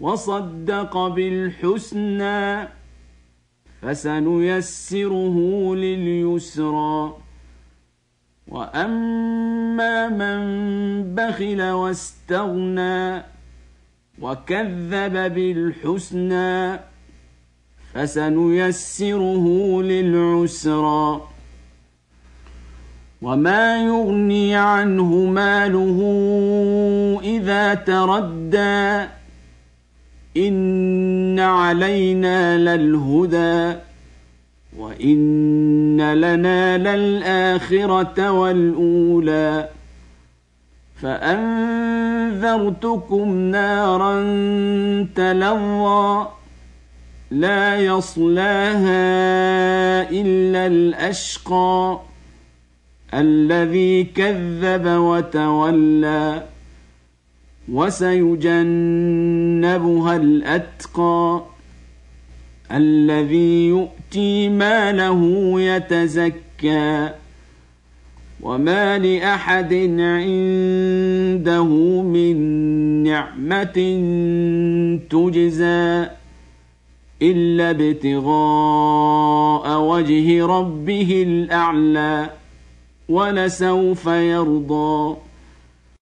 وصدق بالحسنى فسنيسره لليسرى. وأما من بخل واستغنى وكذب بالحسنى فسنيسره للعسرى. وما يغني عنه ماله إذا تردى ان علينا للهدى وان لنا للاخره والاولى فانذرتكم نارا تلظى لا يصلاها الا الاشقى الذي كذب وتولى وسيجنبها الأتقى الذي يؤتي ماله يتزكى وما لأحد عنده من نعمة تجزى إلا ابتغاء وجه ربه الأعلى ولسوف يرضى